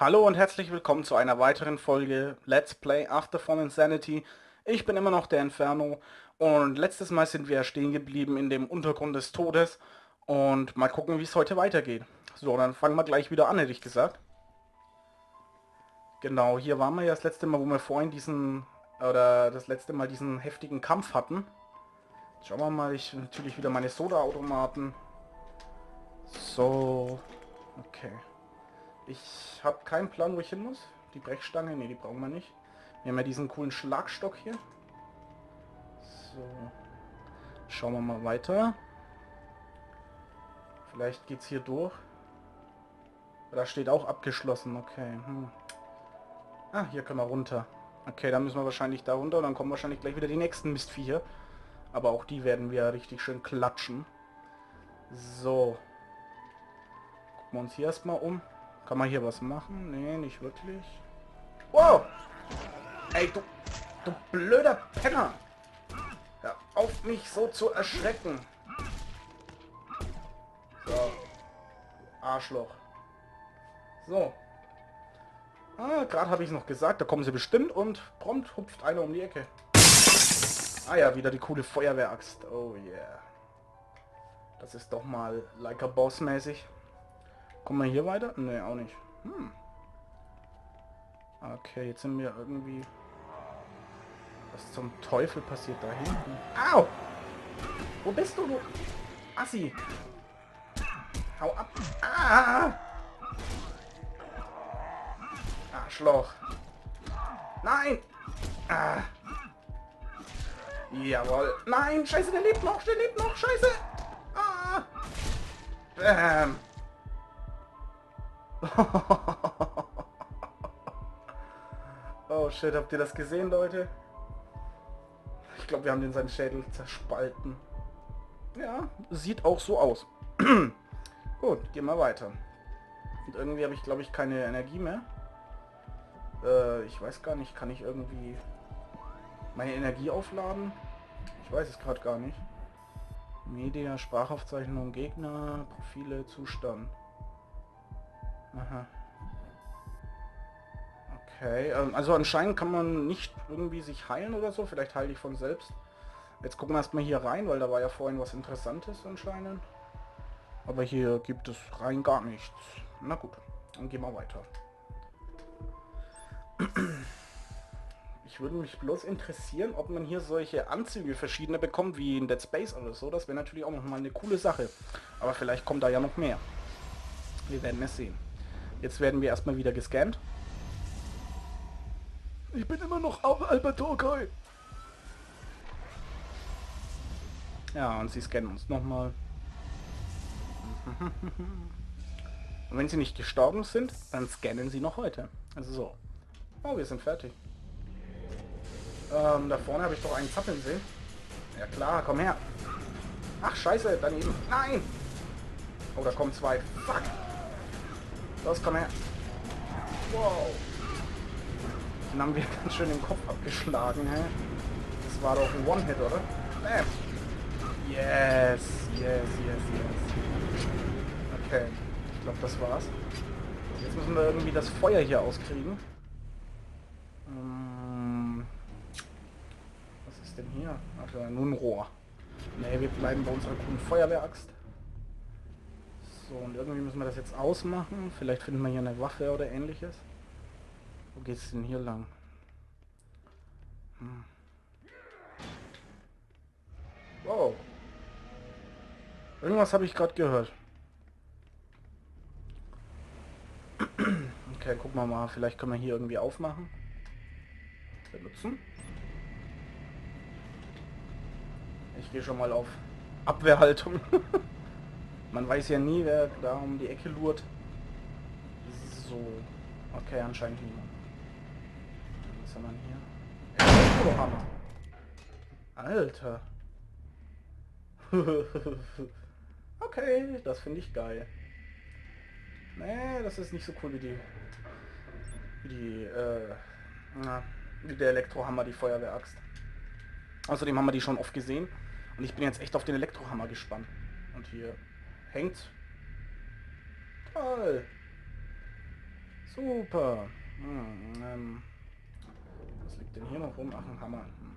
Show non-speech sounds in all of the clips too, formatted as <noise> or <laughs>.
Hallo und herzlich willkommen zu einer weiteren Folge Let's Play After From Insanity. Ich bin immer noch der Inferno und letztes Mal sind wir stehen geblieben in dem Untergrund des Todes und mal gucken, wie es heute weitergeht. So, dann fangen wir gleich wieder an, hätte ich gesagt. Genau, hier waren wir ja das letzte Mal, wo wir vorhin diesen, oder das letzte Mal diesen heftigen Kampf hatten. Schauen wir mal, ich natürlich wieder meine Soda-Automaten. So, okay. Ich habe keinen Plan, wo ich hin muss. Die Brechstange, ne, die brauchen wir nicht. Wir haben ja diesen coolen Schlagstock hier. So. Schauen wir mal weiter. Vielleicht geht's hier durch. Da steht auch abgeschlossen, okay. Hm. Ah, hier können wir runter. Okay, dann müssen wir wahrscheinlich da runter und dann kommen wahrscheinlich gleich wieder die nächsten Mistviecher. Aber auch die werden wir richtig schön klatschen. So. Gucken wir uns hier erstmal um. Kann man hier was machen? Nee, nicht wirklich. Wow! Ey, du, du blöder Penner! Hör auf mich so zu erschrecken. So. Arschloch. So. Ah, gerade habe ich es noch gesagt, da kommen sie bestimmt und prompt hupft einer um die Ecke. Ah ja, wieder die coole Feuerwehraxt. Oh yeah. Das ist doch mal like a boss mäßig. Kommen wir hier weiter? Ne, auch nicht. Hm. Okay, jetzt sind wir irgendwie... Was zum Teufel passiert da hinten? Au! Wo bist du, du? Assi! Hau ab! Ah! Arschloch! Nein! Ah! Jawohl! Nein! Scheiße, der lebt noch! Der lebt noch! Scheiße! Ah! Bam! <laughs> oh shit, habt ihr das gesehen, Leute? Ich glaube, wir haben den seinen Schädel zerspalten. Ja, sieht auch so aus. <clears throat> Gut, gehen wir weiter. Und irgendwie habe ich, glaube ich, keine Energie mehr. Äh, ich weiß gar nicht, kann ich irgendwie meine Energie aufladen? Ich weiß es gerade gar nicht. Media, Sprachaufzeichnung, Gegner, Profile, Zustand. Aha. Okay, ähm, also anscheinend kann man nicht irgendwie sich heilen oder so. Vielleicht heile ich von selbst. Jetzt gucken wir erstmal hier rein, weil da war ja vorhin was Interessantes anscheinend. Aber hier gibt es rein gar nichts. Na gut, dann gehen wir weiter. <clears throat> Ich würde mich bloß interessieren, ob man hier solche Anzüge verschiedene bekommt, wie in Dead Space oder so. Das wäre natürlich auch noch mal eine coole Sache. Aber vielleicht kommt da ja noch mehr. Wir werden es sehen. Jetzt werden wir erstmal wieder gescannt. Ich bin immer noch Albert Torkay. Ja, und sie scannen uns nochmal. Und wenn sie nicht gestorben sind, dann scannen sie noch heute. Also so. Oh, wir sind fertig. Ähm, da vorne habe ich doch einen Zappeln sehen. Ja klar, komm her. Ach, scheiße, daneben. Nein! Oh, da kommen zwei. Fuck! Los, komm her. Wow. Den haben wir ganz schön den Kopf abgeschlagen, hä? Das war doch ein One-Hit, oder? Bam. Yes, yes, yes, yes. Okay, ich glaube, das war's. Jetzt müssen wir irgendwie das Feuer hier auskriegen. Ähm, was ist denn hier? Ach ja, nun Rohr. Ne, wir bleiben bei unserer coolen Feuerwehraxt. So, und irgendwie müssen wir das jetzt ausmachen. Vielleicht finden wir hier eine Waffe oder ähnliches. Wo geht es denn hier lang? Hm. Wow. Irgendwas habe ich gerade gehört. Okay, gucken wir mal. Vielleicht können wir hier irgendwie aufmachen. Benutzen. Ich gehe schon mal auf Abwehrhaltung. <laughs> Man weiß ja nie, wer da um die Ecke lurt. So. Okay, anscheinend niemand. Was haben wir hier? Elektrohammer. Alter. <laughs> okay, das finde ich geil. Nee, das ist nicht so cool wie die... Wie die, äh... Na, wie der Elektrohammer, die Feuerwehraxt. Außerdem haben wir die schon oft gesehen. Und ich bin jetzt echt auf den Elektrohammer gespannt. Und hier hängt. Toll. Super. Hm, ähm, was liegt denn hier noch rum? Ach, ein Hammer. Hm.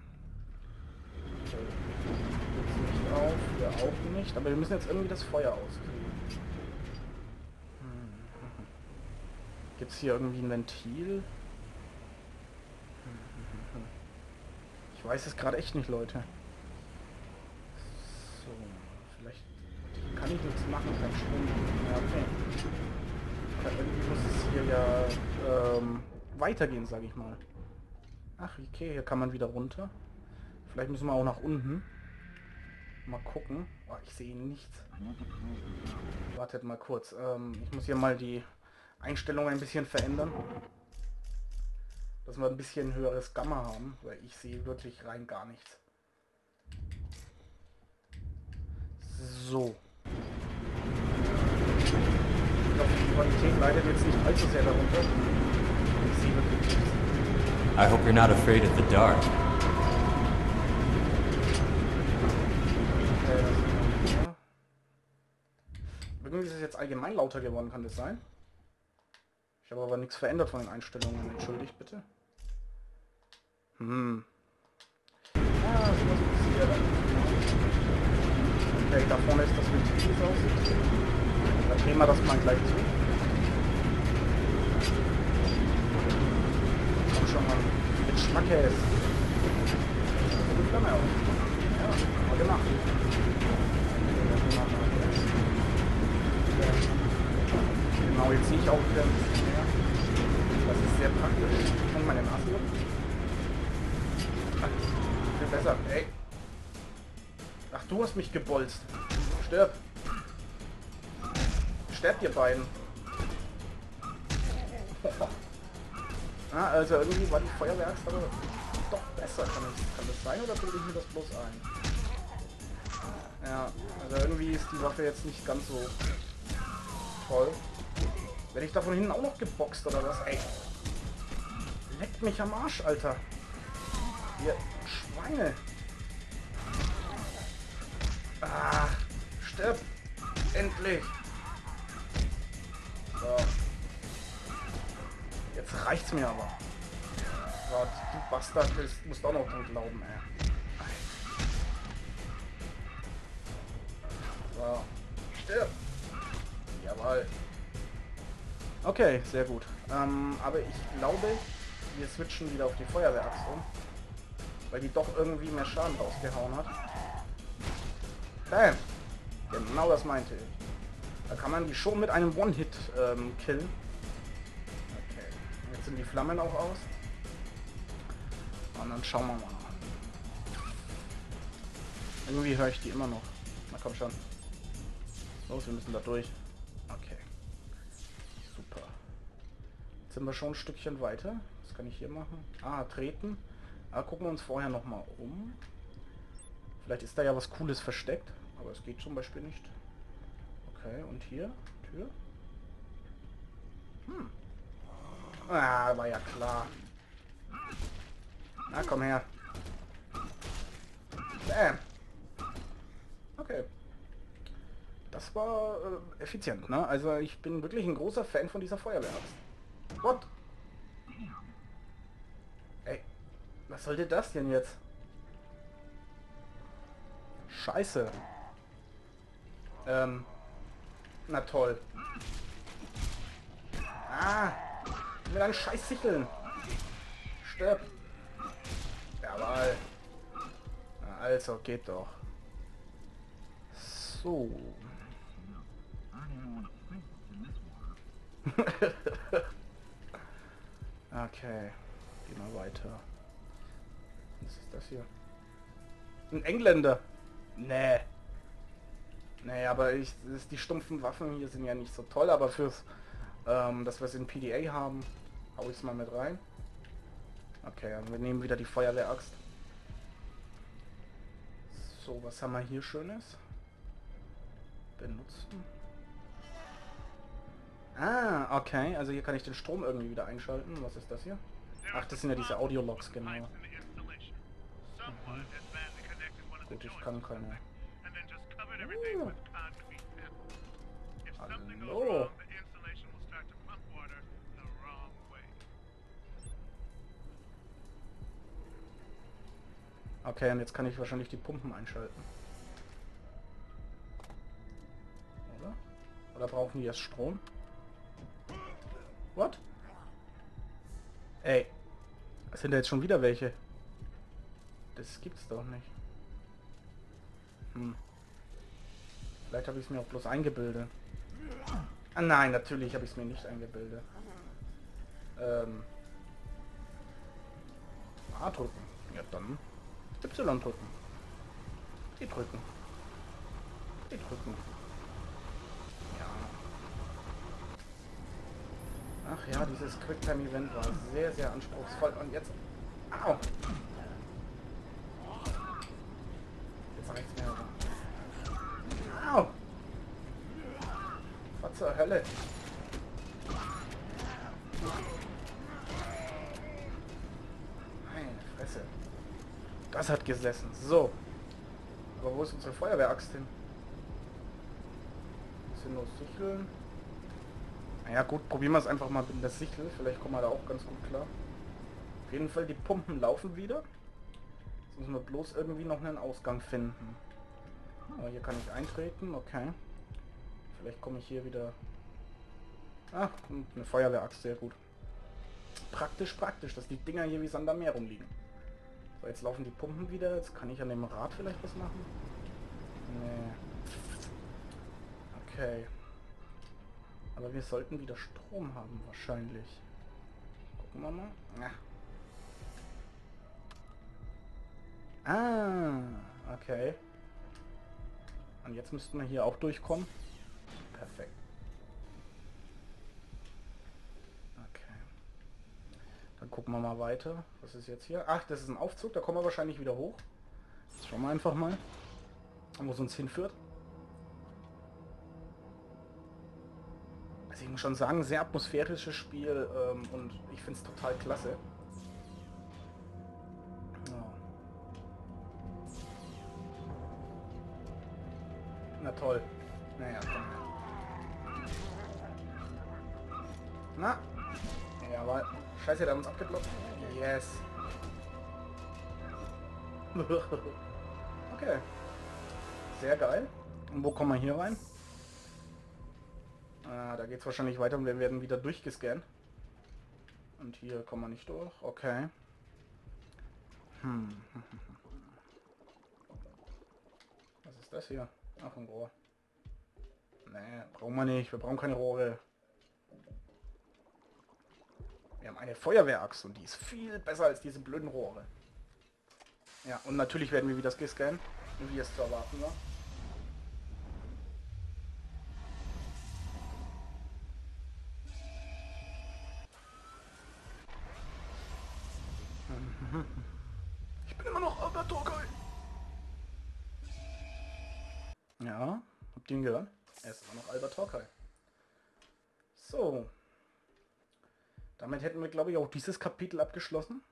Okay. Auf, wir auch nicht. Aber wir müssen jetzt irgendwie das Feuer auskriegen. Hm. Gibt es hier irgendwie ein Ventil? Ich weiß es gerade echt nicht, Leute. So, vielleicht kann ich nichts machen beim Strom. Ja, okay. Irgendwie muss es hier ja ähm, weitergehen, sage ich mal. Ach, okay, hier kann man wieder runter. Vielleicht müssen wir auch nach unten. Mal gucken. Oh, ich sehe nichts. Wartet mal kurz. Ähm, ich muss hier mal die Einstellungen ein bisschen verändern dass wir ein bisschen höheres Gamma haben, weil ich sehe wirklich rein gar nichts. So. Ich glaube, die Qualität leidet jetzt nicht allzu sehr darunter. I hope you're not afraid of the dark. Irgendwie ist es jetzt allgemein lauter geworden, kann das sein? Ich habe aber nichts verändert von den Einstellungen, entschuldigt bitte. Hm. Ja, sowas passiert. Okay, da vorne ist das Ventil, aussieht. Dann drehen wir das mal gleich zu. Komm schon mal. Mit Schmackes. Die Flamme auf. Ja, haben wir gemacht. Genau, jetzt sehe ich auch wieder ein bisschen mehr. Das ist sehr praktisch. Und meine Nase Viel besser. Ey. Ach, du hast mich gebolzt. Stirb. Sterbt ihr beiden. <laughs> ah, also irgendwie war die Feuerwerks aber doch besser. Kann das, kann das sein oder bilde ich mir das bloß ein? Ja, also irgendwie ist die Waffe jetzt nicht ganz so toll. Werde ich da von hinten auch noch geboxt oder was? Ey. Leckt mich am Arsch, Alter. Ihr Schweine. Ah, stirb. Endlich. So. Jetzt reicht's mir aber. Gott, du Bastard, du musst auch noch dran glauben, ey. So. Stirb. Jawohl. Okay, sehr gut. Ähm, aber ich glaube, wir switchen wieder auf die Feuerwehrachse um. Weil die doch irgendwie mehr Schaden rausgehauen hat. Bam! Genau das meinte ich. Da kann man die schon mit einem One-Hit ähm, killen. Sind die Flammen auch aus. Und dann schauen wir mal. Irgendwie höre ich die immer noch. Na komm schon. Los, wir müssen da durch. Okay. Super. Jetzt sind wir schon ein Stückchen weiter. Was kann ich hier machen? Ah, treten. Ah, gucken wir uns vorher noch mal um. Vielleicht ist da ja was Cooles versteckt, aber es geht zum Beispiel nicht. Okay, und hier? Tür? Hm. Ah, war ja klar. Na, komm her. Bam. Okay. Das war äh, effizient, ne? Also ich bin wirklich ein großer Fan von dieser Feuerwehraxt. What? Was sollte das denn jetzt? Scheiße. Ähm. Na toll. Ah. Mit einem scheiß Sicheln. Stirb. Jawohl. Also, geht doch. So. <laughs> okay. Gehen wir weiter. Was ist das hier? Ein Engländer. Nee. Nee, aber ich, ist, die stumpfen Waffen hier sind ja nicht so toll, aber fürs, ähm, dass wir es in PDA haben, hau ich es mal mit rein. Okay, wir nehmen wieder die Feuerwehraxt. So, was haben wir hier Schönes? Benutzen. Ah, okay, also hier kann ich den Strom irgendwie wieder einschalten. Was ist das hier? Ach, das sind ja diese Audiologs, genau. Gut, ich kann keine. Uh. Okay, und jetzt kann ich wahrscheinlich die Pumpen einschalten. Oder? Oder brauchen die erst Strom? What? Ey. Sind da jetzt schon wieder welche? Das gibt's doch nicht. Hm. Vielleicht habe ich es mir auch bloß eingebildet. Ah, nein, natürlich habe ich es mir nicht eingebildet. Ähm. A drücken. Ja, dann Y drücken. Die drücken. Die drücken. Ja. Ach ja, dieses Quicktime-Event war sehr, sehr anspruchsvoll. Und jetzt... Au! Jetzt reicht's mir aber. Au! Was zur Hölle? Das hat gesessen. So. Aber wo ist unsere Feuerwehraxt hin? Sind nur Sicheln. Naja gut, probieren wir es einfach mal mit der Sichel. Vielleicht kommen wir da auch ganz gut klar. Auf jeden Fall, die Pumpen laufen wieder. Jetzt müssen wir bloß irgendwie noch einen Ausgang finden. Aber hier kann ich eintreten, okay. Vielleicht komme ich hier wieder... Ah, eine Feuerwehraxt, sehr gut. Praktisch, praktisch, dass die Dinger hier wie Sand am Meer rumliegen. So, jetzt laufen die Pumpen wieder. Jetzt kann ich an dem Rad vielleicht was machen. Nee. Okay. Aber wir sollten wieder Strom haben, wahrscheinlich. Gucken wir mal. Ja. Ah, okay. Und jetzt müssten wir hier auch durchkommen. Gucken wir mal weiter. Was ist jetzt hier? Ach, das ist ein Aufzug. Da kommen wir wahrscheinlich wieder hoch. Jetzt schauen wir einfach mal, wo es uns hinführt. Also ich muss schon sagen, sehr atmosphärisches Spiel ähm, und ich finde es total klasse. Na toll. Naja. Na? Jawohl. Scheiße, der hat uns abgeblockt. Yes. <laughs> okay. Sehr geil. Und wo kommen wir hier rein? Ah, da geht es wahrscheinlich weiter und wir werden wieder durchgescannt. Und hier kommen wir nicht durch. Okay. Hm. <laughs> Was ist das hier? Ach, ein Rohr. Nee, brauchen wir nicht. Wir brauchen keine Rohre. Wir haben eine Feuerwehraxt und die ist viel besser als diese blöden Rohre. Ja, und natürlich werden wir wieder gescannt, wie es zu erwarten war. <laughs> Ich bin immer noch Albert Torkay. Ja, habt ihr ihn gehört? Er ist immer noch Albert Torkay. So, damit hätten wir, glaube ich, auch dieses Kapitel abgeschlossen.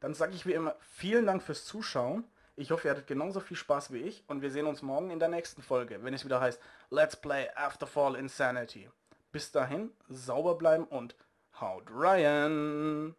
Dann sage ich wie immer vielen Dank fürs Zuschauen. Ich hoffe, ihr hattet genauso viel Spaß wie ich und wir sehen uns morgen in der nächsten Folge, wenn es wieder heißt Let's Play Afterfall Insanity. Bis dahin, sauber bleiben und haut Ryan!